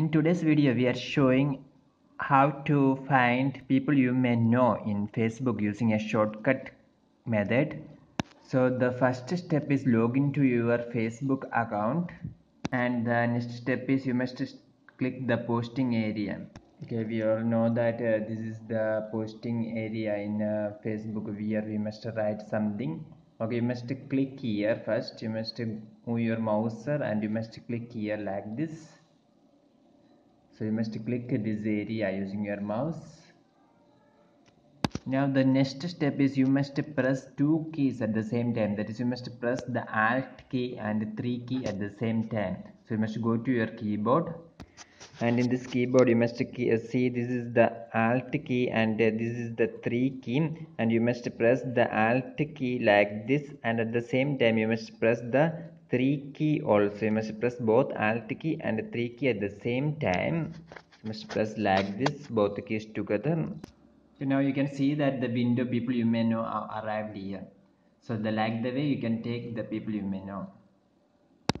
In today's video, we are showing how to find people you may know in Facebook using a shortcut method. So the first step is log into your Facebook account and the next step is you must click the posting area. Okay, we all know that uh, this is the posting area in uh, Facebook where we must write something. Okay, you must click here first. You must move your mouse and you must click here like this so you must click this area using your mouse. Now the next step is you must press two keys at the same time. That is you must press the alt key and 3 key at the same time. So you must go to your keyboard. And in this keyboard you must key, uh, see this is the alt key and uh, this is the 3 key. And you must press the alt key like this. And at the same time you must press the 3 key also you must press both alt key and 3 key at the same time. You must press like this both keys together. So now you can see that the window people you may know are arrived here. So the like the way you can take the people you may know.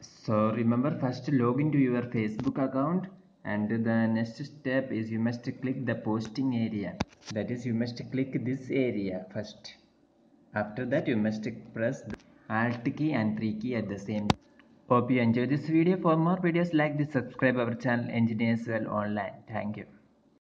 So remember first log into your facebook account and the next step is you must click the posting area. That is you must click this area first. After that you must press alt key and 3 key at the same. Hope you enjoy this video. For more videos like this subscribe our channel Engineers World Online. Thank you